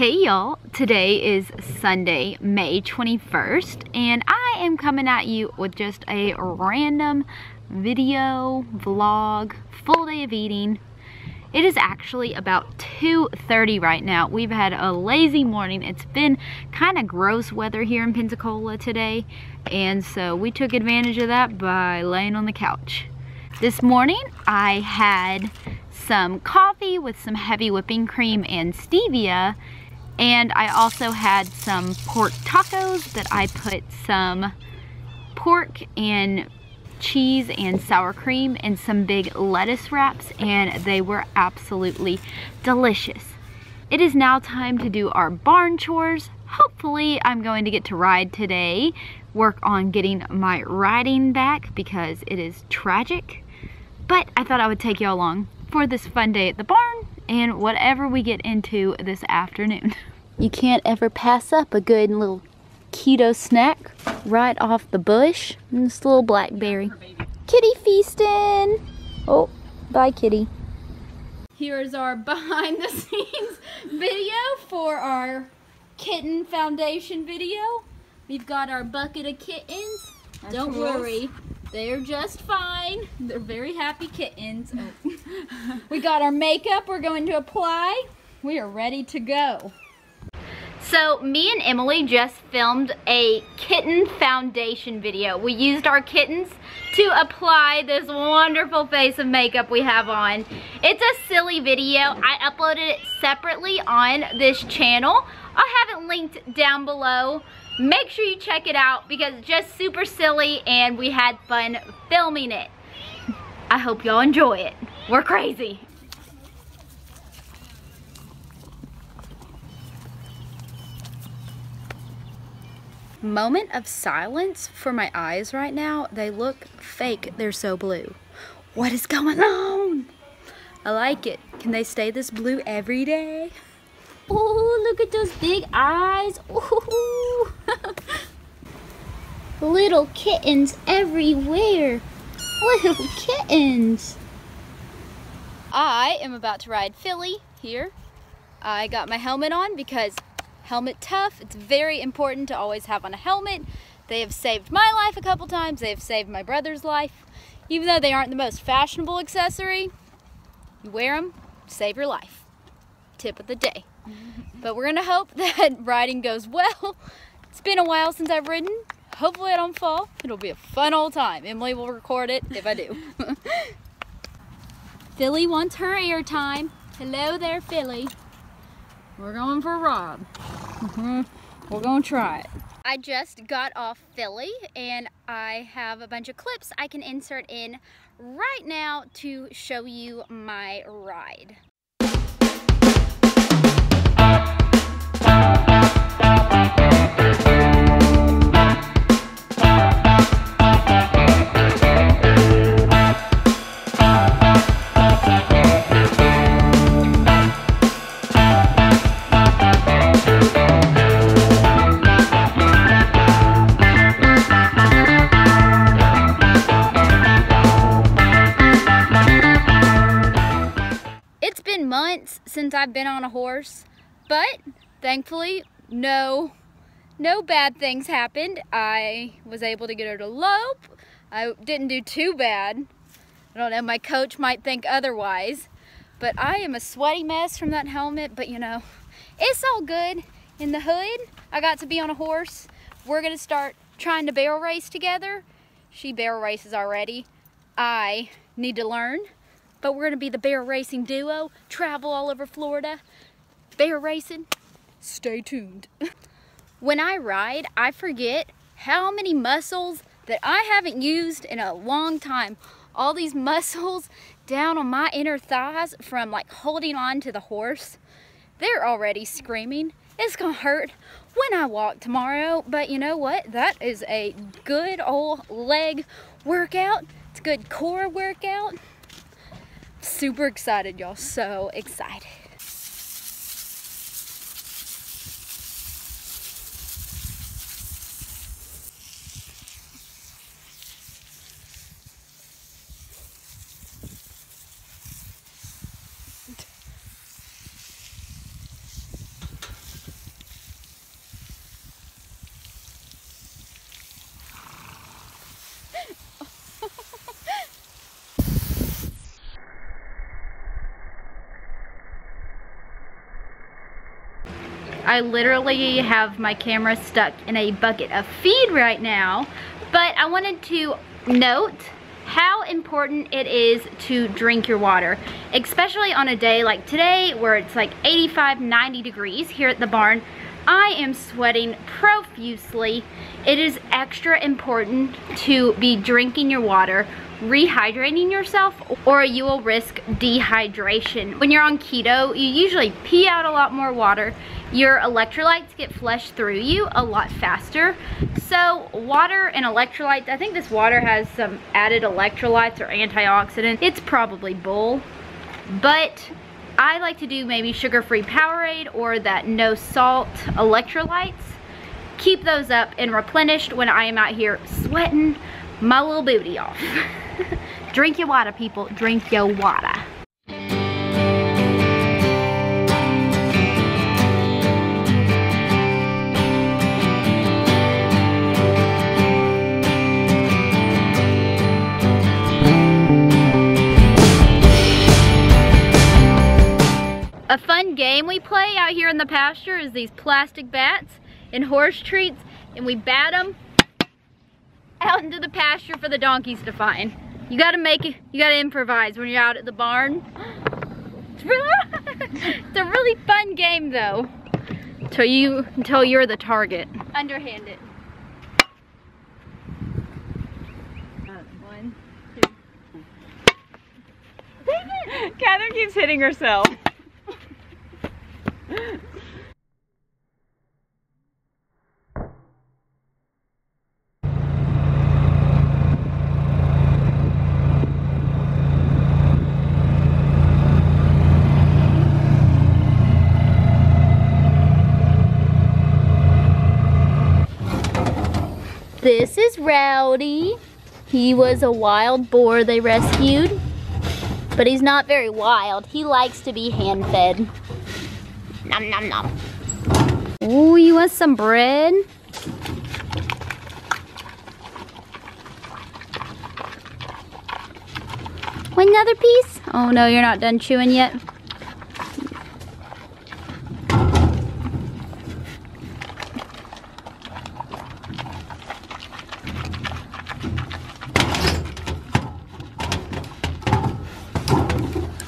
Hey y'all, today is Sunday, May 21st, and I am coming at you with just a random video, vlog, full day of eating. It is actually about 2.30 right now. We've had a lazy morning. It's been kind of gross weather here in Pensacola today, and so we took advantage of that by laying on the couch. This morning, I had some coffee with some heavy whipping cream and stevia and I also had some pork tacos that I put some pork and cheese and sour cream and some big lettuce wraps and they were absolutely delicious. It is now time to do our barn chores. Hopefully I'm going to get to ride today, work on getting my riding back because it is tragic. But I thought I would take you along for this fun day at the barn and whatever we get into this afternoon. You can't ever pass up a good little keto snack right off the bush. And this little blackberry. Kitty feasting. Oh, bye kitty. Here's our behind the scenes video for our kitten foundation video. We've got our bucket of kittens. That's Don't worry, they're just fine. They're very happy kittens. Oh. we got our makeup we're going to apply. We are ready to go. So me and Emily just filmed a kitten foundation video. We used our kittens to apply this wonderful face of makeup we have on. It's a silly video. I uploaded it separately on this channel. I'll have it linked down below. Make sure you check it out because it's just super silly and we had fun filming it. I hope y'all enjoy it. We're crazy. Moment of silence for my eyes right now. They look fake. They're so blue. What is going on? I like it. Can they stay this blue every day? Oh, look at those big eyes. Ooh. Little kittens everywhere. Little kittens. I am about to ride Philly here. I got my helmet on because helmet tough. It's very important to always have on a helmet. They have saved my life a couple times. They have saved my brother's life. Even though they aren't the most fashionable accessory, you wear them, save your life. Tip of the day. But we're gonna hope that riding goes well. It's been a while since I've ridden. Hopefully I don't fall. It'll be a fun old time. Emily will record it if I do. Philly wants her airtime. Hello there, Philly. We're going for a ride. Mm-hmm. We're gonna try it. I just got off Philly and I have a bunch of clips I can insert in right now to show you my ride. Since I've been on a horse, but thankfully, no, no bad things happened. I was able to get her to lope. I didn't do too bad. I don't know, my coach might think otherwise, but I am a sweaty mess from that helmet, but you know, it's all good. In the hood, I got to be on a horse. We're gonna start trying to barrel race together. She barrel races already. I need to learn but we're gonna be the barrel racing duo, travel all over Florida. Barrel racing, stay tuned. when I ride, I forget how many muscles that I haven't used in a long time. All these muscles down on my inner thighs from like holding on to the horse, they're already screaming. It's gonna hurt when I walk tomorrow, but you know what? That is a good old leg workout. It's a good core workout super excited, y'all. So excited. I literally have my camera stuck in a bucket of feed right now, but I wanted to note how important it is to drink your water, especially on a day like today where it's like 85, 90 degrees here at the barn. I am sweating profusely. It is extra important to be drinking your water, rehydrating yourself, or you will risk dehydration. When you're on keto, you usually pee out a lot more water. Your electrolytes get flushed through you a lot faster. So water and electrolytes, I think this water has some added electrolytes or antioxidants. It's probably bull, but I like to do maybe sugar-free Powerade or that no salt electrolytes. Keep those up and replenished when I am out here sweating my little booty off. Drink your water, people. Drink your water. A fun game we play out here in the pasture is these plastic bats and horse treats and we bat them out into the pasture for the donkeys to find. You gotta make it, you gotta improvise when you're out at the barn. It's, really, it's a really fun game though. Until you, until you're the target. Underhanded. One, two. Katherine keeps hitting herself. This is Rowdy. He was a wild boar they rescued. But he's not very wild. He likes to be hand-fed. Nom nom nom. Ooh, you want some bread? Another piece? Oh no, you're not done chewing yet.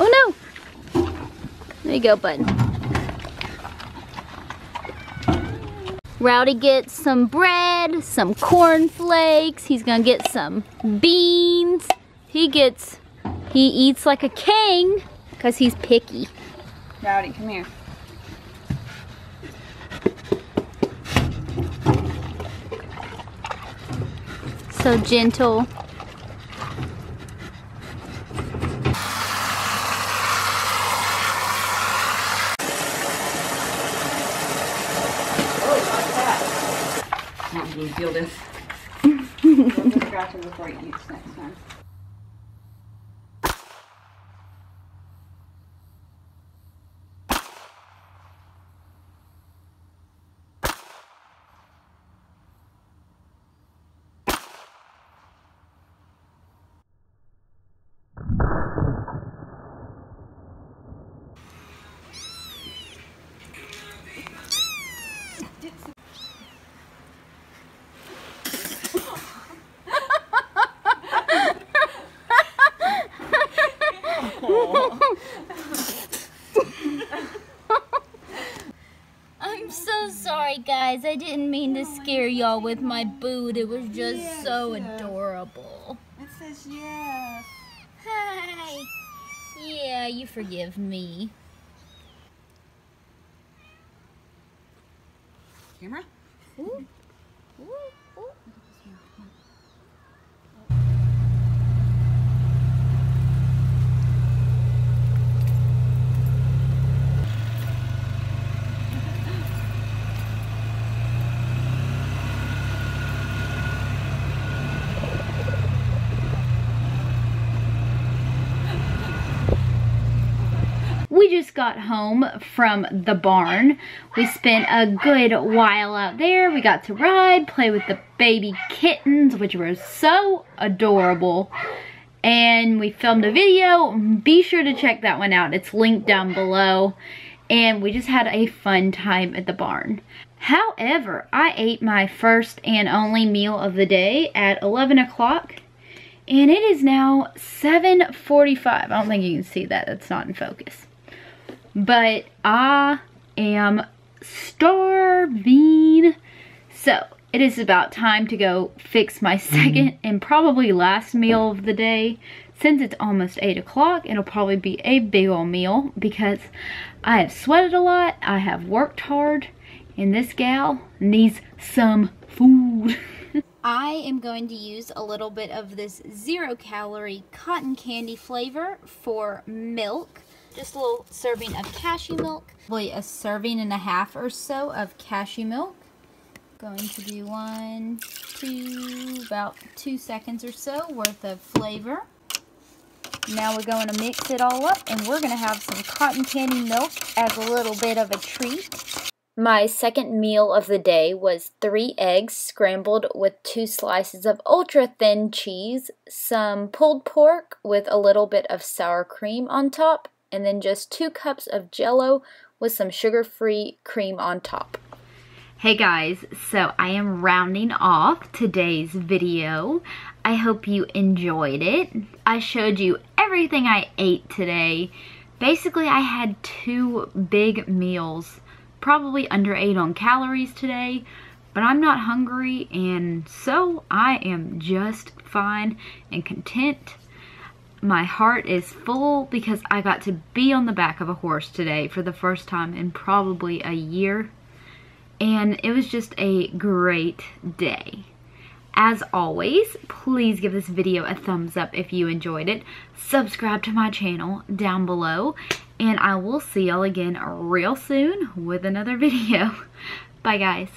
Oh no! There you go, bud. Rowdy gets some bread, some corn flakes. He's gonna get some beans. He gets, he eats like a king because he's picky. Rowdy, come here. So gentle. You can feel scratches before eats next time. I'm so sorry, guys. I didn't mean to scare y'all with my boot. It was just so adorable. It says yes. Hi. Yeah, you forgive me. Camera? Ooh, got home from the barn. We spent a good while out there. We got to ride, play with the baby kittens, which were so adorable. And we filmed a video. Be sure to check that one out. It's linked down below. and we just had a fun time at the barn. However, I ate my first and only meal of the day at 11 o'clock and it is now 7.45. I don't think you can see that, that's not in focus. But I am starving. So, it is about time to go fix my mm. second and probably last meal of the day. Since it's almost 8 o'clock, it'll probably be a big old meal because I have sweated a lot, I have worked hard, and this gal needs some food. I am going to use a little bit of this zero calorie cotton candy flavor for milk. Just a little serving of cashew milk, probably a serving and a half or so of cashew milk going to do one, two, about two seconds or so worth of flavor. Now we're going to mix it all up and we're going to have some cotton candy milk as a little bit of a treat. My second meal of the day was three eggs scrambled with two slices of ultra thin cheese, some pulled pork with a little bit of sour cream on top, and then just two cups of jello with some sugar free cream on top. Hey guys, so I am rounding off today's video. I hope you enjoyed it. I showed you everything I ate today. Basically, I had two big meals, probably under 8 on calories today, but I'm not hungry and so I am just fine and content. My heart is full because I got to be on the back of a horse today for the first time in probably a year and it was just a great day. As always, please give this video a thumbs up if you enjoyed it. Subscribe to my channel down below, and I will see y'all again real soon with another video. Bye, guys.